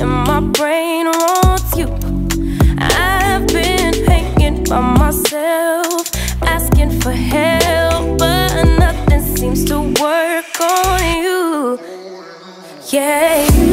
in my brain wants you. I've been hanging by myself, asking for help, but nothing seems to work on you. Yeah.